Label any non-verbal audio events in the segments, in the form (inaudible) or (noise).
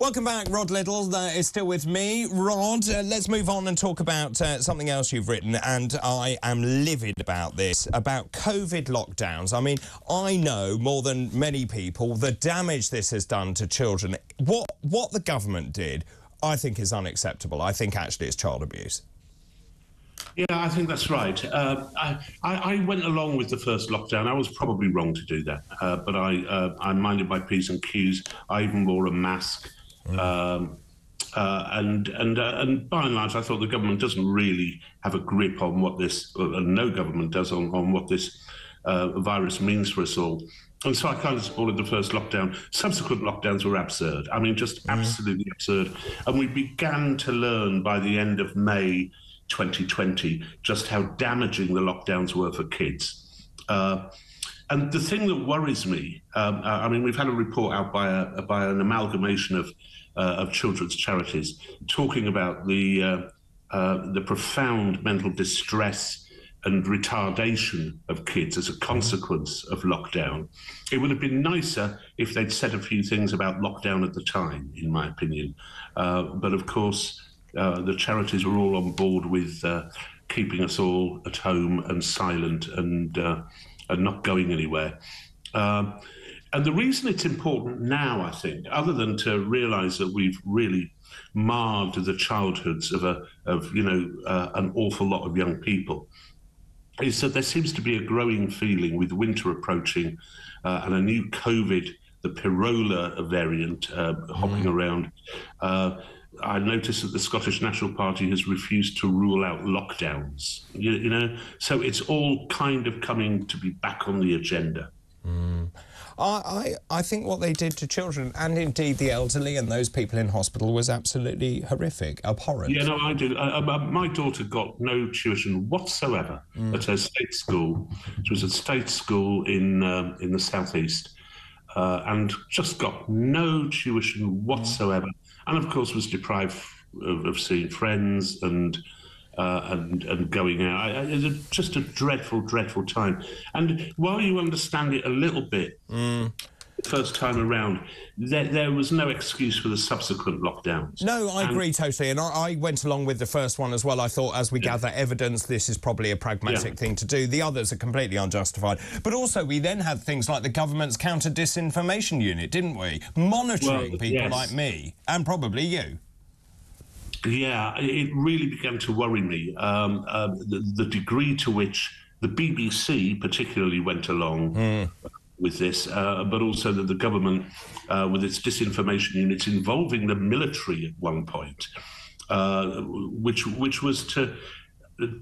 Welcome back, Rod Liddle uh, is still with me. Rod, uh, let's move on and talk about uh, something else you've written, and I am livid about this, about COVID lockdowns. I mean, I know more than many people the damage this has done to children. What, what the government did, I think is unacceptable. I think actually it's child abuse. Yeah, I think that's right. Uh, I, I, went along with the first lockdown. I was probably wrong to do that, uh, but I, uh, I minded my P's and Q's. I even wore a mask. Mm. Um, uh, and and uh, and by and large, I thought the government doesn't really have a grip on what this, and no government does on, on what this uh, virus means for us all. And so I kind of supported the first lockdown. Subsequent lockdowns were absurd. I mean, just mm. absolutely absurd. And we began to learn by the end of May 2020 just how damaging the lockdowns were for kids. Uh, and the thing that worries me, um, I mean, we've had a report out by a by an amalgamation of of children's charities talking about the uh, uh, the profound mental distress and retardation of kids as a consequence of lockdown. It would have been nicer if they'd said a few things about lockdown at the time, in my opinion. Uh, but of course, uh, the charities were all on board with uh, keeping us all at home and silent and and not going anywhere. And the reason it's important now, I think, other than to realise that we've really marred the childhoods of a of you know uh, an awful lot of young people, is that there seems to be a growing feeling with winter approaching uh, and a new COVID, the Pirola variant, uh, mm. hopping around. Uh, I noticed that the Scottish National Party has refused to rule out lockdowns. You, you know, so it's all kind of coming to be back on the agenda. Mm. I, I, think what they did to children and indeed the elderly and those people in hospital was absolutely horrific, abhorrent. Yeah, no, I did. Uh, uh, my daughter got no tuition whatsoever mm. at her state school. It was a state school in uh, in the southeast, uh, and just got no tuition whatsoever. Mm and of course was deprived of, of seeing friends and uh, and and going out. It's just a dreadful, dreadful time. And while you understand it a little bit. Mm first time around, there, there, was no excuse for the subsequent lockdowns. No, I and agree totally. And I, I, went along with the first one as well. I thought as we yeah. gather evidence, this is probably a pragmatic yeah. thing to do. The others are completely unjustified. But also, we then had things like the government's counter disinformation unit, didn't we? Monitoring well, people yes. like me and probably you. Yeah, it really began to worry me. Um, uh, the, the, degree to which the BBC particularly went along. Mm with this, uh, but also that the government, uh, with its disinformation units involving the military at one point, uh, which which was to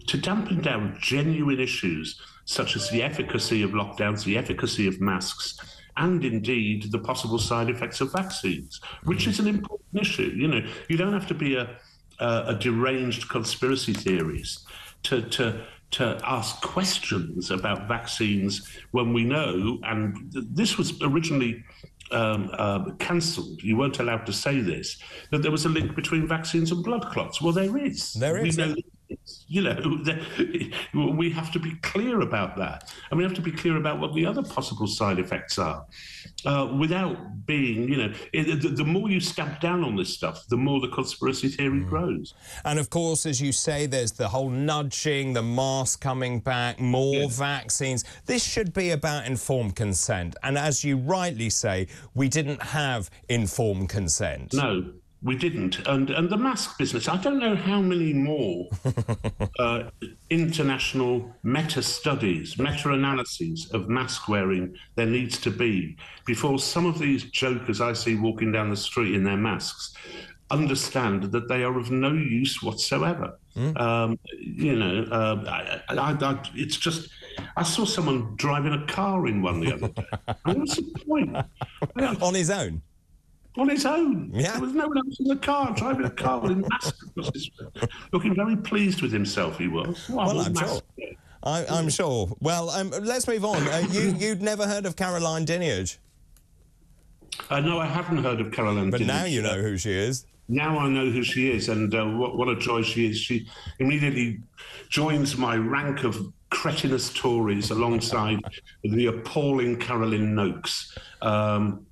to dampen down genuine issues such as the efficacy of lockdowns, the efficacy of masks, and indeed the possible side effects of vaccines, which is an important issue. You know, you don't have to be a a, a deranged conspiracy theories, to to to ask questions about vaccines when we know, and this was originally um, uh, cancelled. You weren't allowed to say this. That there was a link between vaccines and blood clots. Well, there is. There is. We know you know, (laughs) we have to be clear about that. And we have to be clear about what the other possible side effects are uh, without being, you know, it, the, the, more you stamp down on this stuff, the more the conspiracy theory mm. grows. And of course, as you say, there's the whole nudging, the mask coming back, more yes. vaccines. This should be about informed consent. And as you rightly say, we didn't have informed consent. No we didn't. And and the mask business, I don't know how many more (laughs) uh, international meta studies, meta analyses of mask wearing there needs to be before some of these jokers I see walking down the street in their masks understand that they are of no use whatsoever. Mm. Um, you know, uh, I, I, I, it's just. I saw someone driving a car in one the other day. (laughs) what's the point? (laughs) On his own on his own. Yeah. There was no one else in the car, driving a car with a mask across Looking very pleased with himself, he was. Well, I'm sure. I, am sure. Well, um, let's move on. Uh, you, you'd never heard of Caroline Dinenage? Uh, no, I haven't heard of Caroline But Dinenage. now you know who she is. Now I know who she is, and uh, what, what a joy she is. She immediately joins my rank of cretinous Tories alongside the appalling Carolyn Nokes. Um,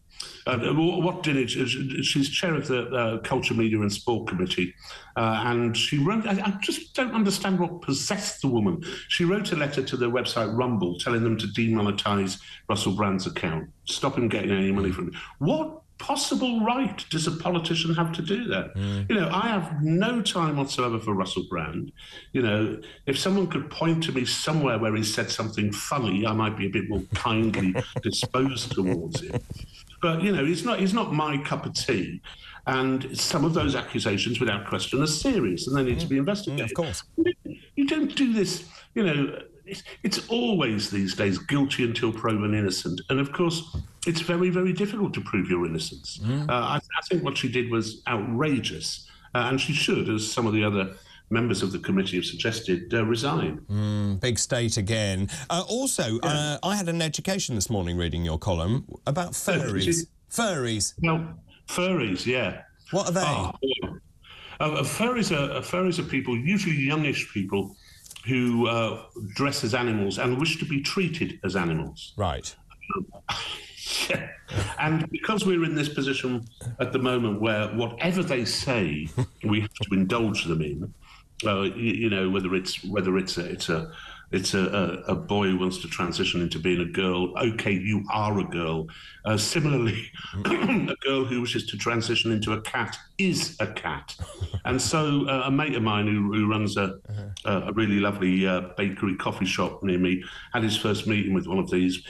uh, what did it? She's chair of the uh, Culture, Media and Sport Committee, uh, and she wrote. I, I, just don't understand what possessed the woman. She wrote a letter to the website Rumble telling them to demonetize Russell Brand's account, stop him getting any money from it. What possible right does a politician have to do that? Mm. You know, I have no time whatsoever for Russell Brand. You know, if someone could point to me somewhere where he said something funny, I might be a bit more kindly (laughs) disposed towards him. But you know, he's not he's not my cup of tea. And some of those accusations, without question, are serious and they need mm. to be investigated. Mm, of course. You don't do this, you know, it's, it's, always these days guilty until proven innocent. And of course, it's very, very difficult to prove your innocence. Mm. Uh, I, I, think what she did was outrageous. Uh, and she should, as some of the other members of the committee have suggested, uh, resign. Mm, big state again. Uh, also, yeah. Uh, I had an education this morning reading your column about furries. furries. Well, furries, yeah. What are they? Oh, uh, furries are furries are people, usually youngish people, who uh, dress as animals and wish to be treated as animals. Right. (laughs) yeah. And because we're in this position at the moment where whatever they say, we have to indulge them in. Uh, you, you, know, whether it's whether it's a, it's a it's a, a, a, boy who wants to transition into being a girl. Okay, you are a girl. Uh, similarly, (clears throat) a girl who wishes to transition into a cat is a cat. And so, uh, a mate of mine who, who runs a, uh-huh. a really lovely uh, bakery coffee shop near me had his first meeting with one of these.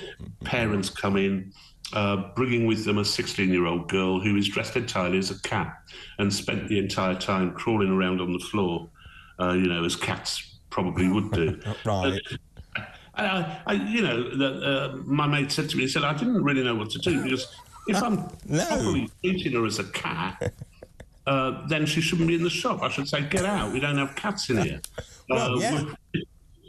Parents come in. Uh, bringing with them a 16 year old girl who is dressed entirely as a cat and spent the entire time crawling around on the floor, uh, you know, as cats probably would do. (laughs) right. I, I, you know, the, uh, my mate said to me, he said, I didn't really know what to do because if I'm (laughs) no. properly treating her as a cat, (laughs) uh, then she shouldn't be in the shop. I should say, get out. We don't have cats in here. Well, uh, yeah. which,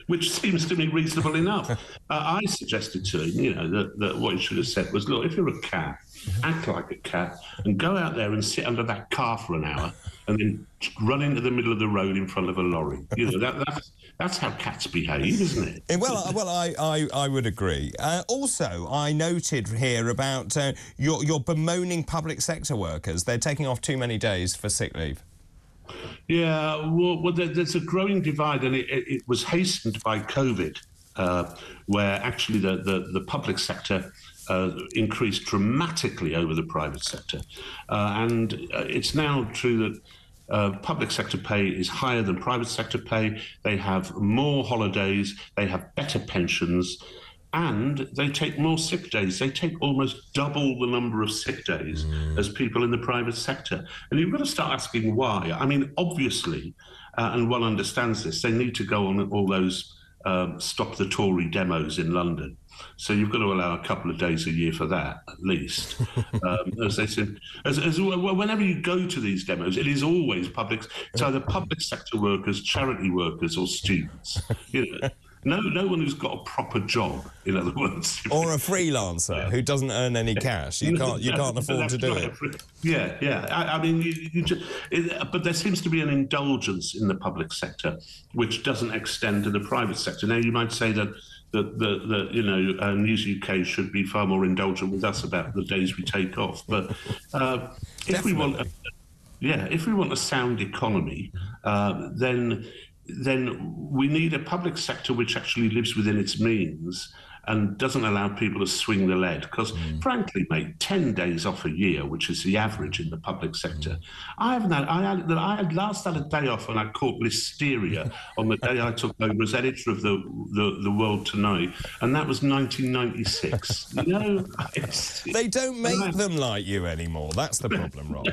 which, seems to me reasonable enough. Uh, I suggested to him, you know, that, that what he should have said was, look, if you're a cat, act like a cat and go out there and sit under that car for an hour and then run into the middle of the road in front of a lorry. You know, that, that's that's how cats behave, isn't it? Eh, well, well, I, I, I would agree. Uh, also, I noted here about uh, your, your bemoaning public sector workers. They're taking off too many days for sick leave. Yeah, well, well there's a growing divide, and it, it was hastened by COVID, uh, where actually the, the, the public sector uh, increased dramatically over the private sector. Uh, and uh, it's now true that uh, public sector pay is higher than private sector pay. They have more holidays, they have better pensions, and they take more sick days. They take almost double the number of sick days mm. as people in the private sector. And you've got to start asking why. I mean, obviously, uh, and one understands this, they need to go on all those um, stop the Tory demos in London. So you've got to allow a couple of days a year for that, at least. (laughs) um, as they said, as, as, whenever you go to these demos, it is always public. It's either public sector workers, charity workers, or students. You know, (laughs) no, no one who's got a proper job. In other (laughs) words, or a freelancer yeah. who doesn't earn any cash. You can't, you can't afford to do right. it. Yeah, yeah. I, I mean, you, you just, it, but there seems to be an indulgence in the public sector, which doesn't extend to the private sector. Now, you might say that that, that, that you know uh, News UK should be far more indulgent with us about the days we take off. But uh, if we want, a, yeah, if we want a sound economy, uh, then then we need a public sector which actually lives within its means and doesn't allow people to swing the lead. Because, mm. frankly, mate, 10 days off a year, which is the average in the public sector, mm. I haven't had, I had, I had last had a day off and I caught listeria (laughs) on the day I took over as editor of the, the, the World Tonight, and that was 1996. you (laughs) know? they don't make them like you anymore. That's the problem, Rod.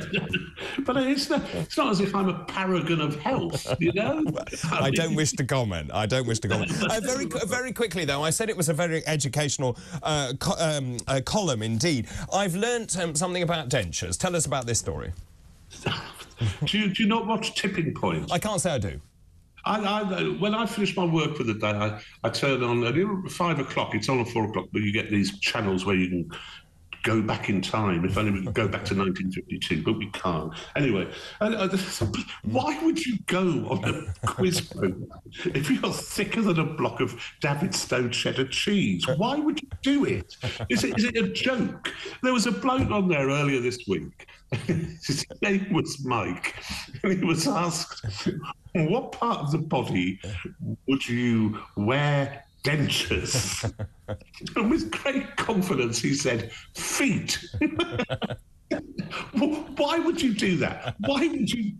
(laughs) but it's not, it's not as if I'm a paragon of health, you know? I, I don't wish to comment. I don't wish to comment. Uh, very, very quickly, though, I said it was a very educational uh, co um, uh, column indeed. I've learnt um, something about dentures. Tell us about this story. (laughs) do, you, do you not watch Tipping Point? I can't say I do. I, I, when I finish my work for the day, I, I turn on at five o'clock. It's on at four o'clock, but you get these channels where you can go back in time. If only we could go back to 1952, but we can't. Anyway, uh, (laughs) why would you go on a quiz program if you're thicker than a block of David Davidstow cheddar cheese? Why would you do it? Is it, is it a joke? There was a bloke on there earlier this week. (laughs) His name was Mike, and he was asked, "What part of the body would you wear dentures?" and with great confidence, he said, "Feet." (laughs) Why would you do that? Why would you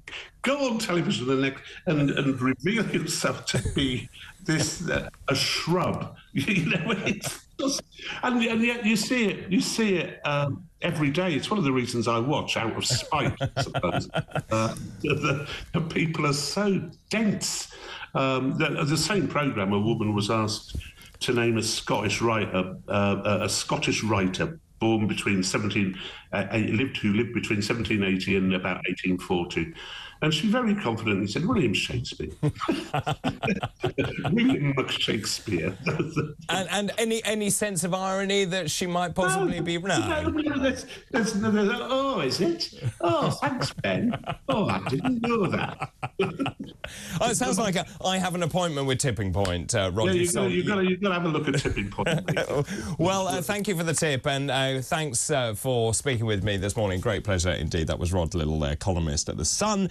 go on television and, and, and reveal yourself to be this uh, a shrub? (laughs) You know, it's just, and, and yet you see it. You see it um, every day. It's one of the reasons I watch out of spite. I suppose (laughs) uh, the, the, people are so dense. Um, the, the same program, a woman was asked to name a Scottish writer, uh, a Scottish writer born between 17, uh, lived who lived between 1780 and about 1840. And she very confidently said, William Shakespeare. (laughs) (laughs) William Shakespeare. (laughs) and, and any any sense of irony that she might possibly no, be no. no there's, there's, there's, oh, is it? Oh, thanks, Ben. Oh, I didn't know that. Oh, it sounds like a, I have an appointment with Tipping Point, uh, Roger. Yeah, you've, got, you've, got to, you've got to have a look at Tipping Point. (laughs) well, uh, thank you for the tip, and uh, thanks uh, for speaking with me this morning. Great pleasure indeed. That was Rod Liddle, their columnist at The Sun.